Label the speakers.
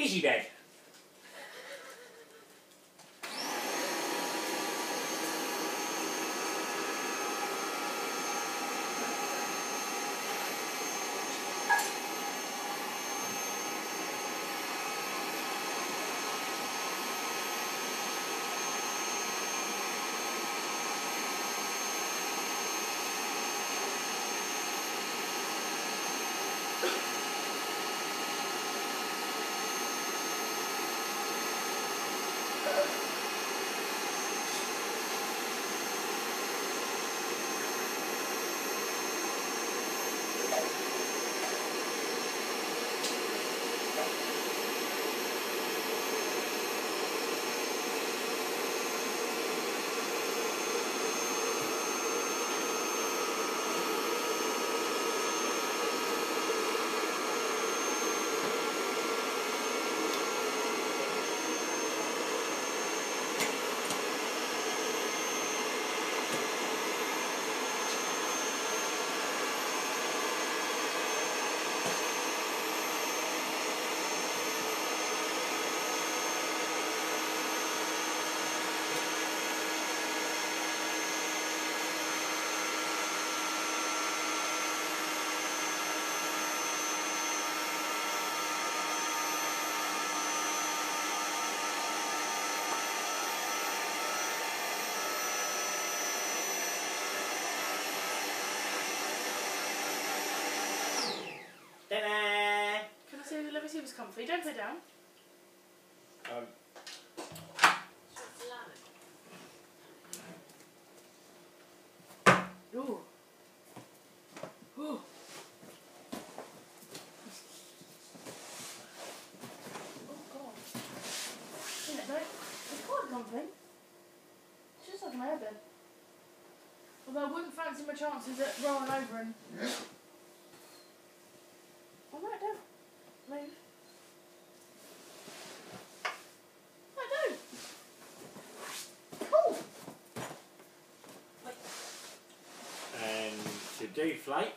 Speaker 1: EZ Bed. Ta-da!
Speaker 2: Can I see? Let me see if it's comfy. Don't sit down.
Speaker 1: Um,
Speaker 2: Ooh. Ooh. Oh no, it's quite comfy. It's just like an airbed. Although I wouldn't fancy my chances at rolling over and.
Speaker 1: To deflate,